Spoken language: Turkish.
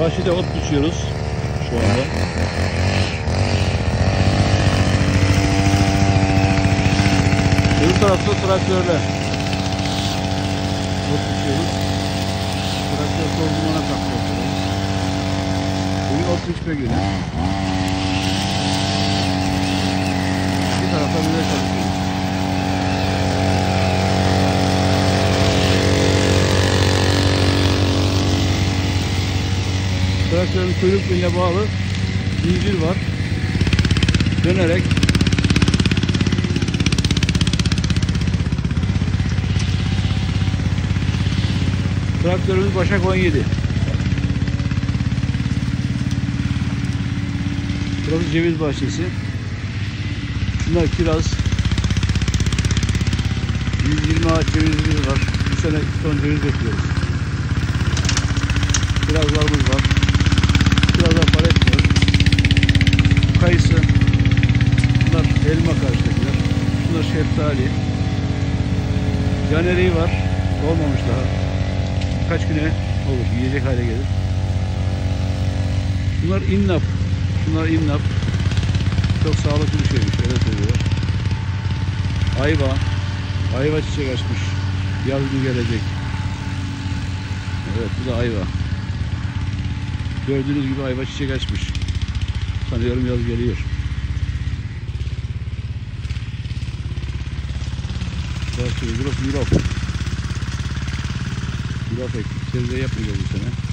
Bahçede ot biçiyoruz şu anda. Öbür tarafta traktörle ot biçiyoruz. Traktör sorgumana taktı. Bugün ot biçme günü. Bir tarafta böyle çalışıyoruz. Traktörün kuyruk birine bağlı zincir var. Dönerek Traktörümüz Başak 17. Burası ceviz bahçesi. Şunlar kiraz. 120 ağaç cevizimiz var. Bu sene son ceviz bekliyoruz. Kirazlarımız var. Şeftali. Caneriği var. Olmamış daha. Kaç güne olur. Yiyecek hale gelir. Bunlar innap. Şunlar innap. Çok sağlıklı bir şeymiş. Öyle söylüyorlar. Ayva. Ayva çiçek açmış. Yaz günü gelecek. Evet bu da ayva. Gördüğünüz gibi ayva çiçek açmış. Sanıyorum yaz geliyor. Burası, burası Yulaf. Yulaf ektik. Sebze yapmayacağız bu sene.